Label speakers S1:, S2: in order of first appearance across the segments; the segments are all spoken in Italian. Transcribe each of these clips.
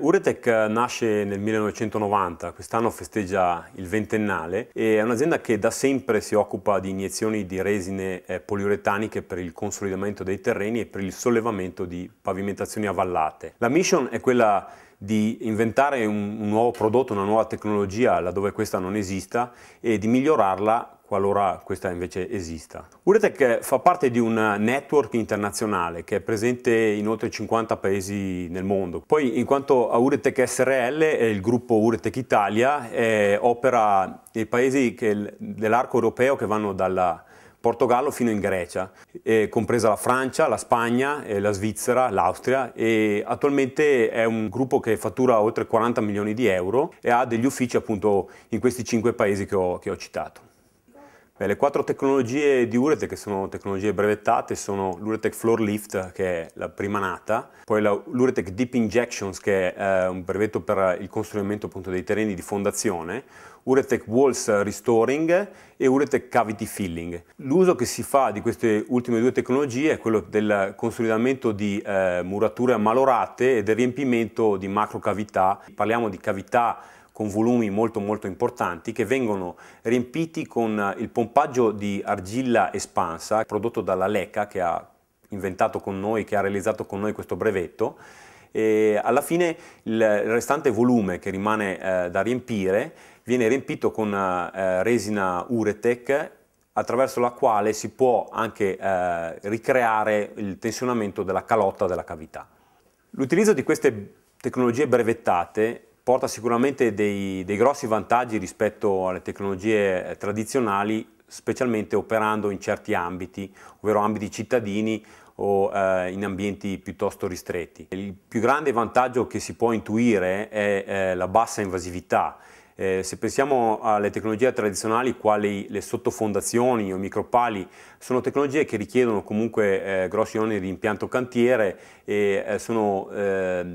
S1: Uretech nasce nel 1990, quest'anno festeggia il ventennale e è un'azienda che da sempre si occupa di iniezioni di resine eh, poliuretaniche per il consolidamento dei terreni e per il sollevamento di pavimentazioni avvallate. La mission è quella di inventare un, un nuovo prodotto, una nuova tecnologia laddove questa non esista e di migliorarla qualora questa invece esista. Uretech fa parte di un network internazionale che è presente in oltre 50 paesi nel mondo. Poi in quanto a Uretech SRL, il gruppo Uretech Italia eh, opera nei paesi dell'arco europeo che vanno dalla Portogallo fino in Grecia, eh, compresa la Francia, la Spagna, eh, la Svizzera, l'Austria e attualmente è un gruppo che fattura oltre 40 milioni di euro e ha degli uffici appunto in questi cinque paesi che ho, che ho citato. Beh, le quattro tecnologie di Uretech, che sono tecnologie brevettate, sono l'Uretech Floor Lift, che è la prima nata, poi l'Uretech Deep Injections, che è un brevetto per il costruimento appunto, dei terreni di fondazione, Uretech Walls Restoring e Uretech Cavity Filling. L'uso che si fa di queste ultime due tecnologie è quello del consolidamento di eh, murature ammalorate e del riempimento di macrocavità. Parliamo di cavità con volumi molto molto importanti che vengono riempiti con il pompaggio di argilla espansa prodotto dalla Leca che ha inventato con noi, che ha realizzato con noi questo brevetto e alla fine il restante volume che rimane eh, da riempire viene riempito con eh, resina Uretech attraverso la quale si può anche eh, ricreare il tensionamento della calotta della cavità. L'utilizzo di queste tecnologie brevettate porta sicuramente dei, dei grossi vantaggi rispetto alle tecnologie eh, tradizionali, specialmente operando in certi ambiti, ovvero ambiti cittadini o eh, in ambienti piuttosto ristretti. Il più grande vantaggio che si può intuire è eh, la bassa invasività. Eh, se pensiamo alle tecnologie tradizionali quali le sottofondazioni o micropali, sono tecnologie che richiedono comunque eh, grossi oneri di impianto cantiere e eh, sono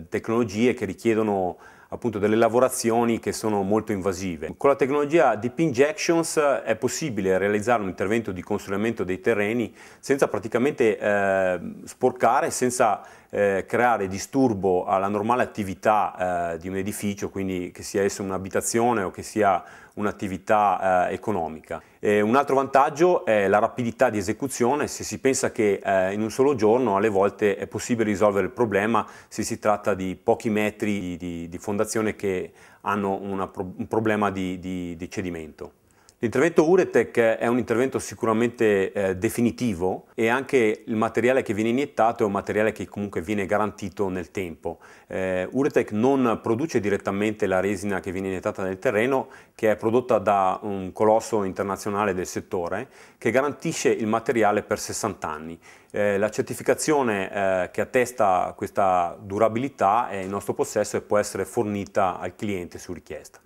S1: tecnologie che richiedono appunto delle lavorazioni che sono molto invasive. Con la tecnologia Deep Injections è possibile realizzare un intervento di consolidamento dei terreni senza praticamente eh, sporcare, senza eh, creare disturbo alla normale attività eh, di un edificio, quindi che sia esso un'abitazione o che sia un'attività eh, economica. E un altro vantaggio è la rapidità di esecuzione, se si pensa che eh, in un solo giorno alle volte è possibile risolvere il problema se si tratta di pochi metri di, di fondazione che hanno una, un problema di, di, di cedimento. L'intervento Uretech è un intervento sicuramente eh, definitivo e anche il materiale che viene iniettato è un materiale che comunque viene garantito nel tempo. Eh, Uretech non produce direttamente la resina che viene iniettata nel terreno, che è prodotta da un colosso internazionale del settore, che garantisce il materiale per 60 anni. Eh, la certificazione eh, che attesta questa durabilità è in nostro possesso e può essere fornita al cliente su richiesta.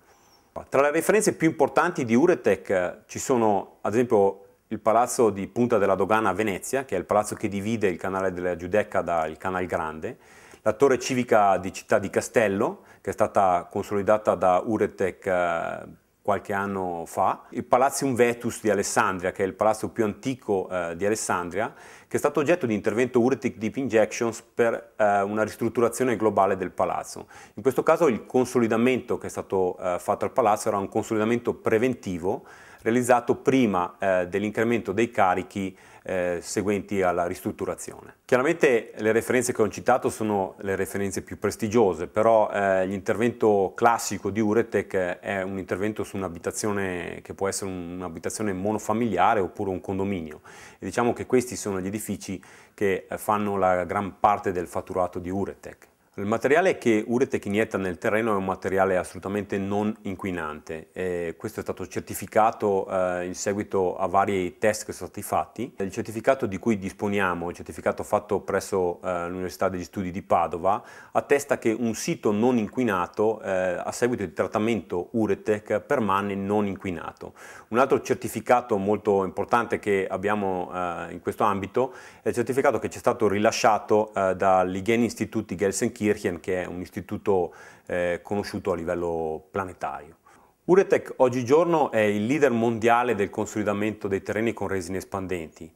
S1: Tra le referenze più importanti di Uretech eh, ci sono ad esempio il palazzo di Punta della Dogana a Venezia, che è il palazzo che divide il canale della Giudecca dal Canal Grande, la torre civica di Città di Castello, che è stata consolidata da Uretech eh, qualche anno fa, il Palazzium Vetus di Alessandria, che è il palazzo più antico eh, di Alessandria, che è stato oggetto di intervento Uretic Deep Injections per eh, una ristrutturazione globale del palazzo. In questo caso il consolidamento che è stato eh, fatto al palazzo era un consolidamento preventivo realizzato prima eh, dell'incremento dei carichi eh, seguenti alla ristrutturazione. Chiaramente le referenze che ho citato sono le referenze più prestigiose, però eh, l'intervento classico di Uretech è un intervento su un'abitazione che può essere un'abitazione monofamiliare oppure un condominio. E diciamo che questi sono gli edifici che fanno la gran parte del fatturato di Uretech. Il materiale che Uretech inietta nel terreno è un materiale assolutamente non inquinante. E questo è stato certificato eh, in seguito a vari test che sono stati fatti. Il certificato di cui disponiamo, il certificato fatto presso eh, l'Università degli Studi di Padova, attesta che un sito non inquinato eh, a seguito di trattamento Uretech permane non inquinato. Un altro certificato molto importante che abbiamo eh, in questo ambito è il certificato che ci è stato rilasciato eh, dall'Hygiene di Helsinki Kirchen, che è un istituto eh, conosciuto a livello planetario. Uretech oggigiorno è il leader mondiale del consolidamento dei terreni con resine espandenti.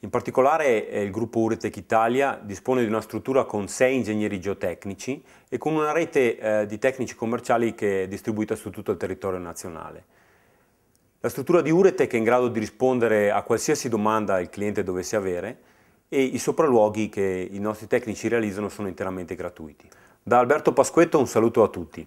S1: In particolare eh, il gruppo Uretech Italia dispone di una struttura con sei ingegneri geotecnici e con una rete eh, di tecnici commerciali che è distribuita su tutto il territorio nazionale. La struttura di Uretech è in grado di rispondere a qualsiasi domanda il cliente dovesse avere e i sopralluoghi che i nostri tecnici realizzano sono interamente gratuiti. Da Alberto Pasquetto un saluto a tutti.